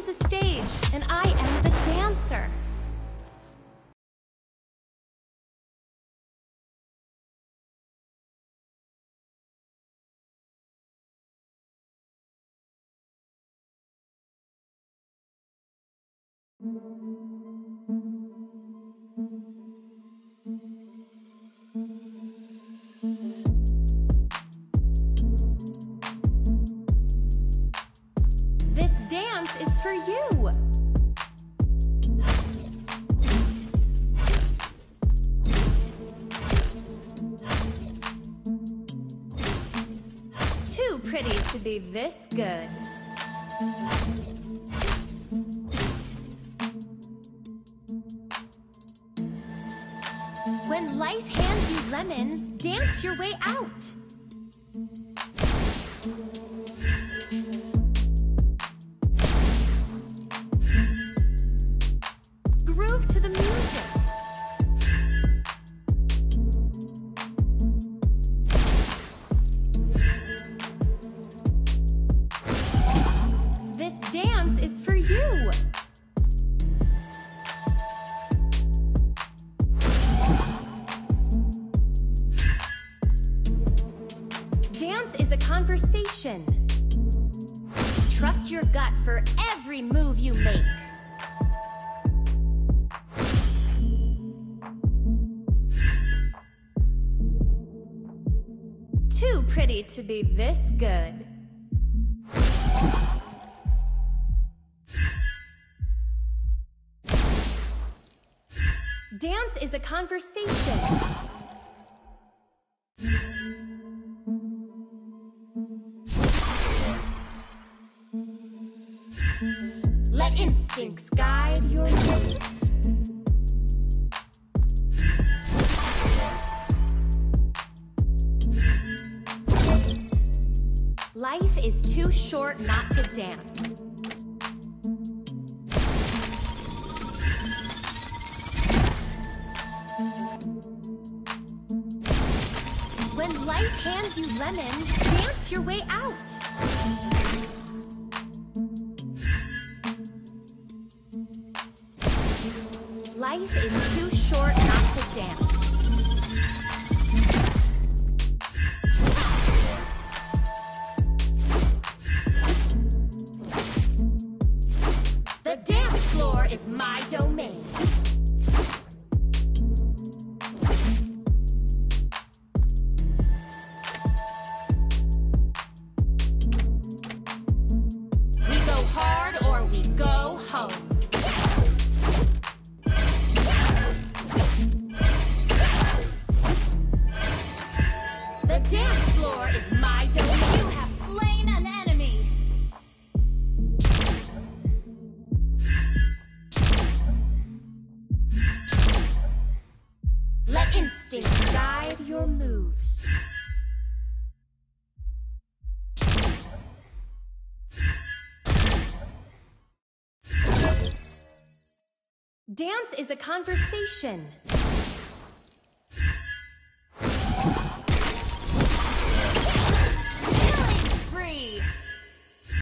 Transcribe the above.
is a stage, and I am the dancer. This for you. Too pretty to be this good. When life hands you lemons, dance your way out. Conversation. Trust your gut for every move you make. Too pretty to be this good. Dance is a conversation. Let instincts guide your moves. Life is too short not to dance. When life hands you lemons, dance your way out. Life is too short not to dance. The dance floor is my domain. We go hard or we go home. Instincts guide your moves. Dance is a conversation.